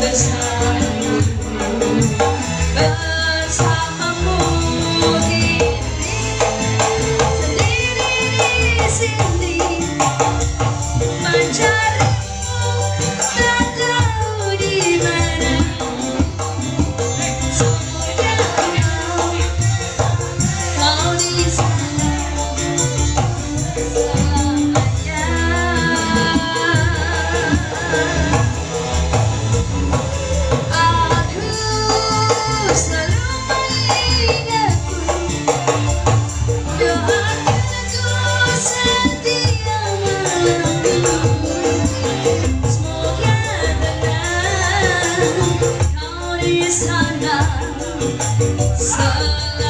This time. Sana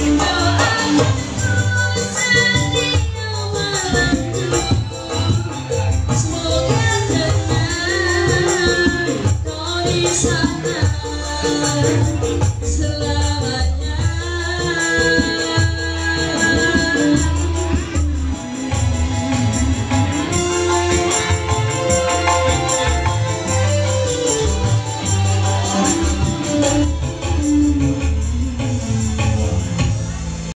you know.